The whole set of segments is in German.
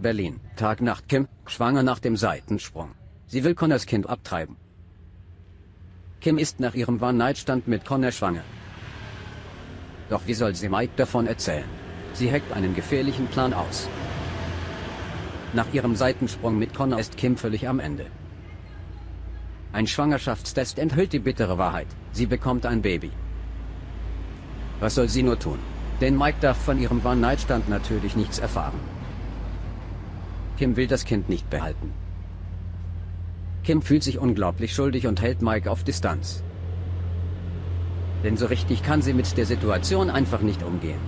Berlin. Tag Nacht Kim, schwanger nach dem Seitensprung. Sie will Connors Kind abtreiben. Kim ist nach ihrem One-Night-Stand mit Connor schwanger. Doch wie soll sie Mike davon erzählen? Sie hackt einen gefährlichen Plan aus. Nach ihrem Seitensprung mit Connor ist Kim völlig am Ende. Ein Schwangerschaftstest enthüllt die bittere Wahrheit. Sie bekommt ein Baby. Was soll sie nur tun? Denn Mike darf von ihrem One-Night-Stand natürlich nichts erfahren. Kim will das Kind nicht behalten. Kim fühlt sich unglaublich schuldig und hält Mike auf Distanz. Denn so richtig kann sie mit der Situation einfach nicht umgehen.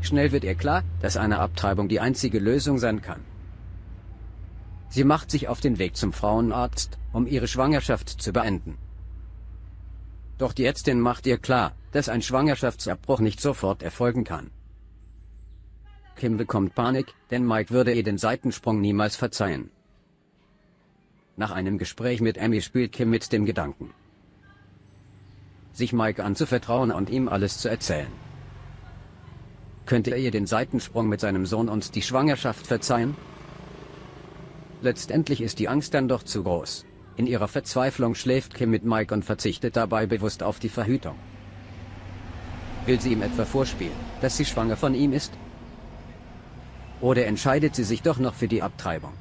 Schnell wird ihr klar, dass eine Abtreibung die einzige Lösung sein kann. Sie macht sich auf den Weg zum Frauenarzt, um ihre Schwangerschaft zu beenden. Doch die Ärztin macht ihr klar, dass ein Schwangerschaftsabbruch nicht sofort erfolgen kann. Kim bekommt Panik, denn Mike würde ihr den Seitensprung niemals verzeihen. Nach einem Gespräch mit Amy spielt Kim mit dem Gedanken, sich Mike anzuvertrauen und ihm alles zu erzählen. Könnte er ihr den Seitensprung mit seinem Sohn und die Schwangerschaft verzeihen? Letztendlich ist die Angst dann doch zu groß. In ihrer Verzweiflung schläft Kim mit Mike und verzichtet dabei bewusst auf die Verhütung. Will sie ihm etwa vorspielen, dass sie schwanger von ihm ist? Oder entscheidet sie sich doch noch für die Abtreibung?